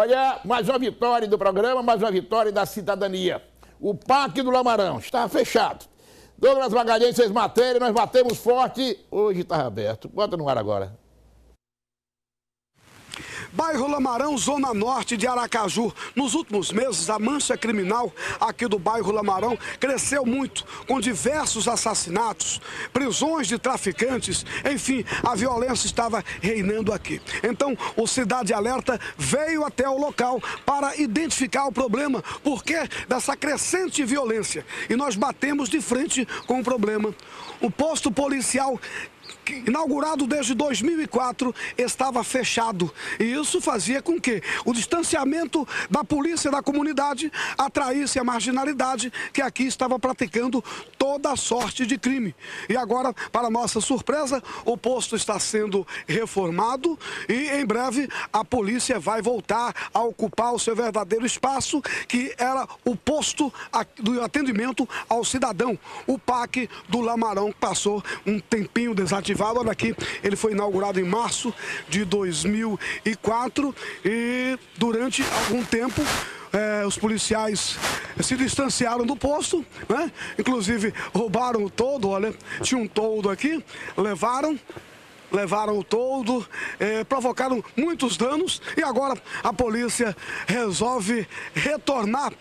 Olha, mais uma vitória do programa, mais uma vitória da cidadania. O Parque do Lamarão estava fechado. Douglas Magalhães fez matéria, nós batemos forte, hoje está aberto. Bota no ar agora. Bairro Lamarão, Zona Norte de Aracaju. Nos últimos meses, a mancha criminal aqui do bairro Lamarão cresceu muito, com diversos assassinatos, prisões de traficantes, enfim, a violência estava reinando aqui. Então, o Cidade Alerta veio até o local para identificar o problema, porque dessa crescente violência. E nós batemos de frente com o problema. O posto policial inaugurado desde 2004, estava fechado. E isso fazia com que o distanciamento da polícia da comunidade atraísse a marginalidade que aqui estava praticando toda sorte de crime. E agora, para nossa surpresa, o posto está sendo reformado e em breve a polícia vai voltar a ocupar o seu verdadeiro espaço, que era o posto do atendimento ao cidadão, o PAC do Lamarão, que passou um tempinho desativado ativado. Olha aqui, ele foi inaugurado em março de 2004 e durante algum tempo é, os policiais se distanciaram do posto, né? Inclusive roubaram o todo, olha, tinha um toldo aqui, levaram, levaram o toldo, é, provocaram muitos danos e agora a polícia resolve retornar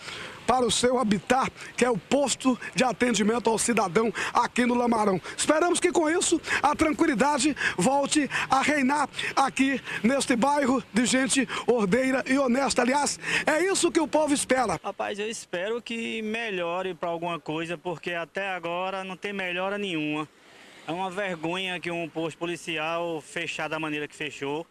para o seu habitat, que é o posto de atendimento ao cidadão aqui no Lamarão. Esperamos que com isso a tranquilidade volte a reinar aqui neste bairro de gente ordeira e honesta. Aliás, é isso que o povo espera. Rapaz, eu espero que melhore para alguma coisa, porque até agora não tem melhora nenhuma. É uma vergonha que um posto policial fechar da maneira que fechou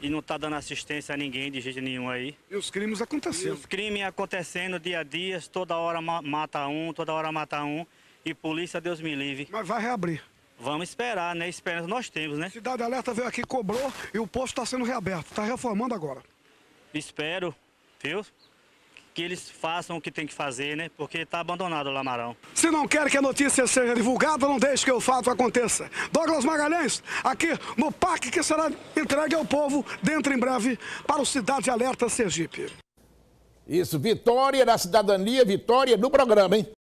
e não está dando assistência a ninguém de jeito nenhum aí. E os crimes acontecendo. E os crimes acontecendo dia a dia, toda hora mata um, toda hora mata um. E polícia, Deus me livre. Mas vai reabrir. Vamos esperar, né? Esperança nós temos, né? Cidade Alerta veio aqui, cobrou e o posto está sendo reaberto. Está reformando agora. Espero, viu? Que eles façam o que tem que fazer, né? Porque está abandonado o Lamarão. Se não quer que a notícia seja divulgada, não deixe que o fato aconteça. Douglas Magalhães, aqui no parque que será entregue ao povo dentro em breve para o Cidade Alerta Sergipe. Isso, vitória da cidadania, vitória do programa, hein?